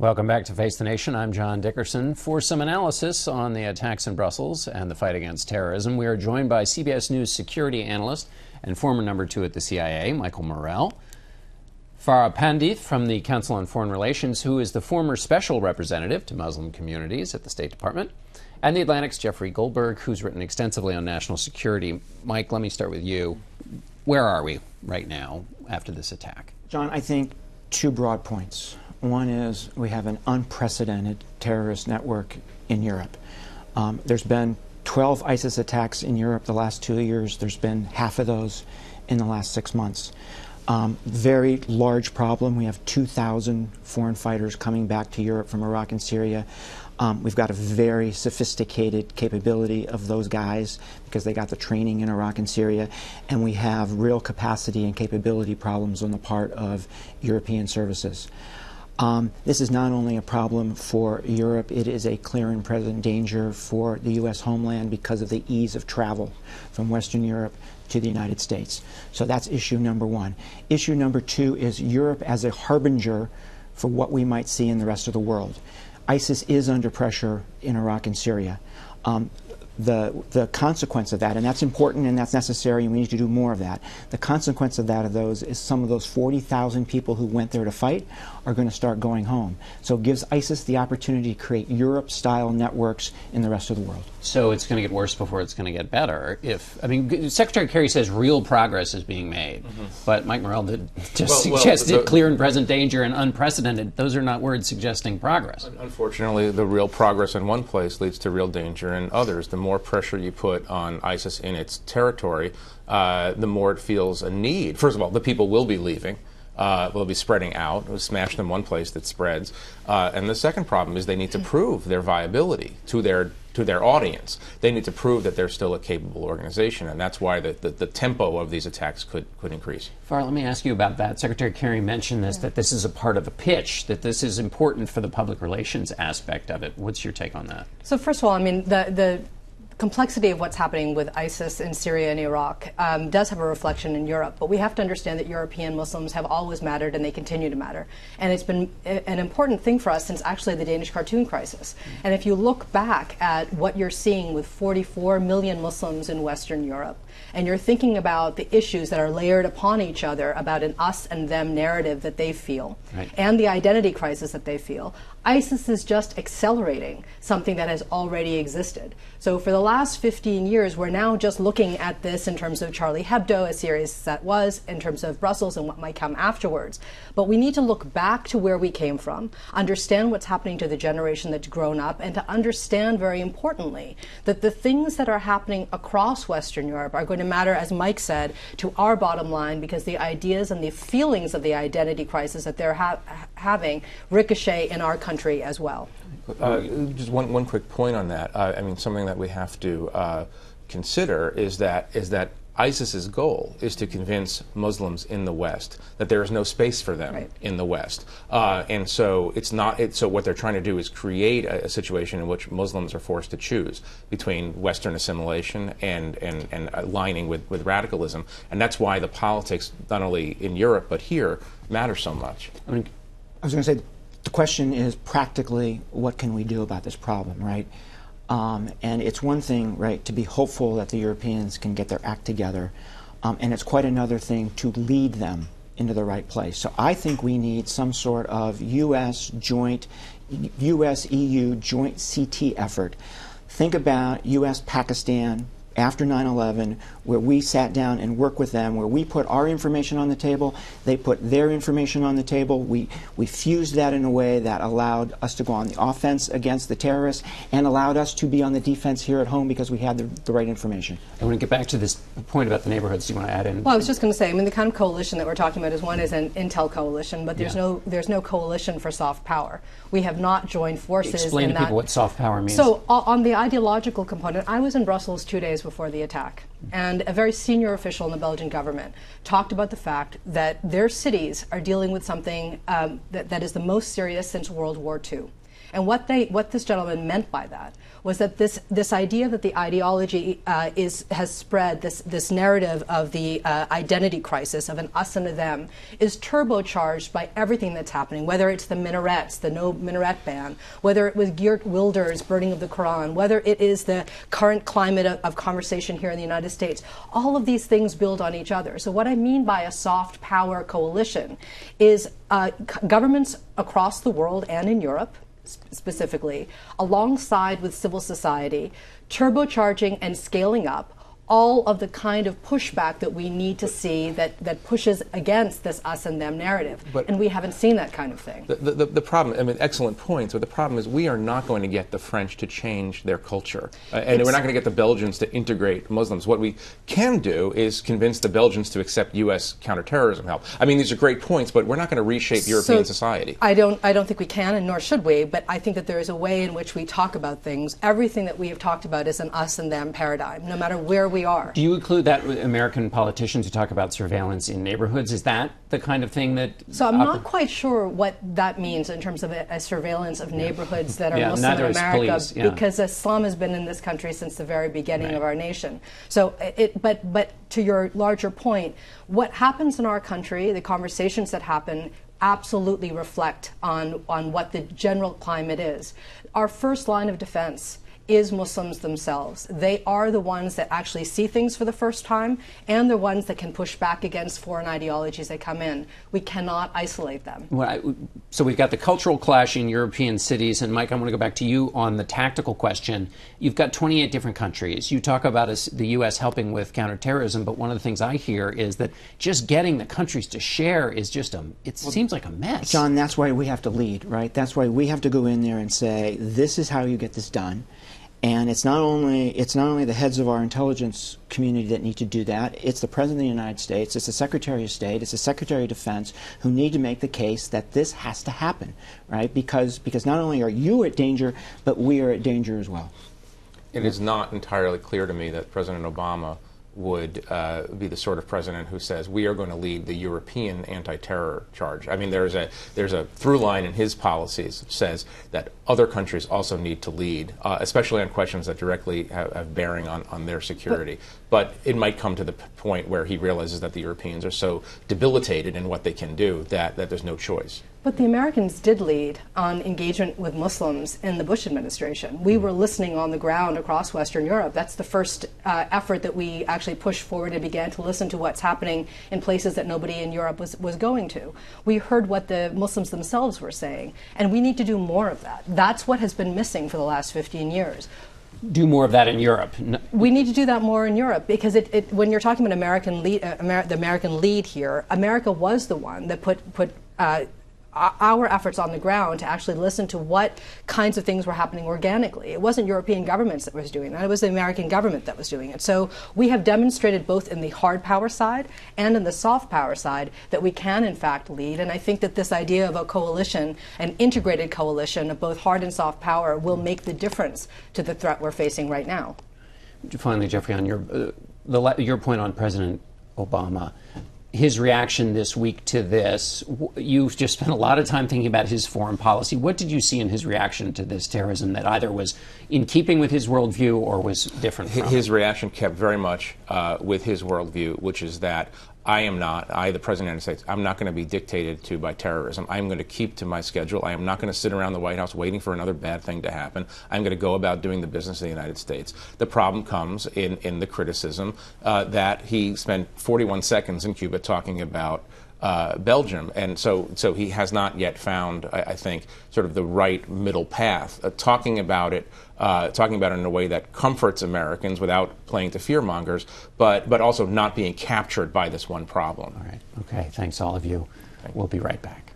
Welcome back to Face the Nation. I'm John Dickerson. For some analysis on the attacks in Brussels and the fight against terrorism, we are joined by CBS News security analyst and former number two at the CIA, Michael Morell. Farah Pandith from the Council on Foreign Relations, who is the former special representative to Muslim communities at the State Department. And the Atlantic's Jeffrey Goldberg, who's written extensively on national security. Mike, let me start with you. Where are we right now after this attack? John, I think two broad points. One is we have an unprecedented terrorist network in Europe. Um, there's been 12 ISIS attacks in Europe the last two years. There's been half of those in the last six months. Um, very large problem. We have 2,000 foreign fighters coming back to Europe from Iraq and Syria. Um, we've got a very sophisticated capability of those guys because they got the training in Iraq and Syria, and we have real capacity and capability problems on the part of European services. Um, this is not only a problem for Europe, it is a clear and present danger for the U.S. homeland because of the ease of travel from Western Europe to the United States. So that's issue number one. Issue number two is Europe as a harbinger for what we might see in the rest of the world. ISIS is under pressure in Iraq and Syria. Um, the, the consequence of that, and that's important and that's necessary, and we need to do more of that. The consequence of that of those is some of those 40,000 people who went there to fight are going to start going home. So it gives ISIS the opportunity to create Europe-style networks in the rest of the world. So it's going to get worse before it's going to get better. If I mean, Secretary Kerry says real progress is being made, mm-hmm. but Mike Morell did just well, suggested well, the, clear and present danger and unprecedented. Those are not words suggesting progress. Unfortunately, the real progress in one place leads to real danger in others. The more pressure you put on ISIS in its territory, uh, the more it feels a need. First of all, the people will be leaving uh, will be spreading out. We'll smash them one place that spreads. Uh, and the second problem is they need to prove their viability to their to their audience. They need to prove that they're still a capable organization, and that's why the, the, the tempo of these attacks could, could increase. Farah, let me ask you about that. Secretary Kerry mentioned this, that this is a part of a pitch, that this is important for the public relations aspect of it. What's your take on that? So first of all, I mean, the, the complexity of what's happening with ISIS in Syria and Iraq um, does have a reflection in Europe, but we have to understand that European Muslims have always mattered and they continue to matter. And it's been an important thing for us since actually the Danish cartoon crisis. And if you look back at what you're seeing with 44 million Muslims in Western Europe, and you're thinking about the issues that are layered upon each other about an us and them narrative that they feel right. and the identity crisis that they feel, ISIS is just accelerating something that has already existed. So for the last 15 years, we're now just looking at this in terms of Charlie Hebdo, as serious as that was, in terms of Brussels and what might come afterwards. But we need to look back to where we came from, understand what's happening to the generation that's grown up, and to understand, very importantly, that the things that are happening across Western Europe are going to matter, as Mike said, to our bottom line because the ideas and the feelings of the identity crisis that they're ha- having ricochet in our country as well. Uh, just one, one quick point on that. Uh, I mean, something that we have to uh, consider is that is that ISIS's goal is to convince Muslims in the West that there is no space for them right. in the West, uh, and so it's not. It, so what they're trying to do is create a, a, situation in which Muslims are forced to choose between Western assimilation and and, and aligning with, with radicalism, and that's why the politics, not only in Europe but here, matter so much. I mean, I was going to say the question is practically what can we do about this problem, right? Um, and it's one thing, right, to be hopeful that the Europeans can get their act together, um, and it's quite another thing to lead them into the right place. So I think we need some sort of U.S. joint, U.S. EU joint CT effort. Think about U.S. Pakistan, after 9 11 where we sat down and worked with them, where we put our information on the table, they put their information on the table. We, we fused that in a way that allowed us to go on the offense against the terrorists and allowed us to be on the defense here at home because we had the, the right information. I want to get back to this point about the neighborhoods. Do you want to add in? Well, I was just going to say, I mean, the kind of coalition that we're talking about is one is an intel coalition, but there's yeah. no there's no coalition for soft power. We have not joined forces. Explain to that. people what soft power means. So, on the ideological component, I was in Brussels two days before the attack. And a very senior official in the Belgian government talked about the fact that their cities are dealing with something um, that, that is the most serious since World War II. And what they, what this gentleman meant by that was that this this idea that the ideology uh, is has spread this this narrative of the uh, identity crisis of an us and a them is turbocharged by everything that's happening. Whether it's the minarets, the no minaret ban, whether it was Geert Wilders' burning of the Quran, whether it is the current climate of, of conversation here in the United States, all of these things build on each other. So what I mean by a soft power coalition is uh, governments across the world and in Europe specifically, alongside with civil society, turbocharging and scaling up all of the kind of pushback that we need to see that, that pushes against this us and them narrative. But and we haven't seen that kind of thing. The, the, the, problem, I mean, excellent points, but the problem is we are not going to get the French to change their culture. Uh, and it's, we're not going to get the Belgians to integrate Muslims. What we can do is convince the Belgians to accept U.S. counterterrorism help. I mean, these are great points, but we're not going to reshape so European society. I don't, I don't think we can, and nor should we, but I think that there is a way in which we talk about things. Everything that we have talked about is an us and them paradigm, no matter where we are. Do you include that with American politicians who talk about surveillance in neighborhoods? Is that the kind of thing that? So I'm not quite sure what that means in terms of a, a surveillance of neighborhoods that are yeah, Muslim in America, yeah. because Islam has been in this country since the very beginning right. of our nation. So, it, but but to your larger point, what happens in our country, the conversations that happen absolutely reflect on, on what the general climate is. Our first line of defense is Muslims themselves. They are the ones that actually see things for the first time and the ones that can push back against foreign ideologies that come in. We cannot isolate them. Well, I, so we've got the cultural clash in European cities. And Mike, I want to go back to you on the tactical question. You've got 28 different countries. You talk about the U.S. helping with counterterrorism, but one of the things I hear is that just getting the countries to share is just a, it well, seems like a mess. John, that's why we have to lead, right? That's why we have to go in there and say, this is how you get this done. And it's not only it's not only the heads of our intelligence community that need to do that. It's the President of the United States. It's the Secretary of State. It's the Secretary of Defense who need to make the case that this has to happen, right? Because because not only are you at danger, but we are at danger as well. It is not entirely clear to me that President Obama would uh, be the sort of president who says we are going to lead the European anti-terror charge. I mean, there's a there's a through line in his policies that says that other countries also need to lead, uh, especially on questions that directly have, have bearing on, on their security. But, it might come to the point where he realizes that the Europeans are so debilitated in what they can do that, that there's no choice. But the Americans did lead on engagement with Muslims in the Bush administration. We were listening on the ground across Western Europe. That's the first uh, effort that we actually pushed forward and began to listen to what's happening in places that nobody in Europe was, was going to. We heard what the Muslims themselves were saying, and we need to do more of that. That's what has been missing for the last 15 years do more of that in Europe. We need to do that more in Europe because it, it, when you're talking about American lead, uh, Amer- the American lead here, America was the one that put put uh, our efforts on the ground to actually listen to what kinds of things were happening organically. It wasn't European governments that was doing that, it was the American government that was doing it. So we have demonstrated both in the hard power side and in the soft power side that we can, in fact, lead. And I think that this idea of a coalition, an integrated coalition of both hard and soft power, will make the difference to the threat we're facing right now. Finally, Jeffrey, on your, uh, the, your point on President Obama his reaction this week to this. You've just spent a lot of time thinking about his foreign policy. What did you see in his reaction to this terrorism that either was in keeping with his worldview or was different? His reaction kept very much uh, with his worldview, which is that I am not, I, the President of the United States, I'm not going to be dictated to by terrorism. I'm going to keep to my schedule. I am not going to sit around the White House waiting for another bad thing to happen. I'm going to go about doing the business of the United States. The problem comes in, in the criticism uh, that he spent 41 seconds in Cuba talking about uh, Belgium, and so so he has not yet found, I, I think, sort of the right middle path. Uh, talking about it, uh, talking about it in a way that comforts Americans without playing to fearmongers, but but also not being captured by this one problem. All right. Okay. Thanks, all of you. We'll be right back.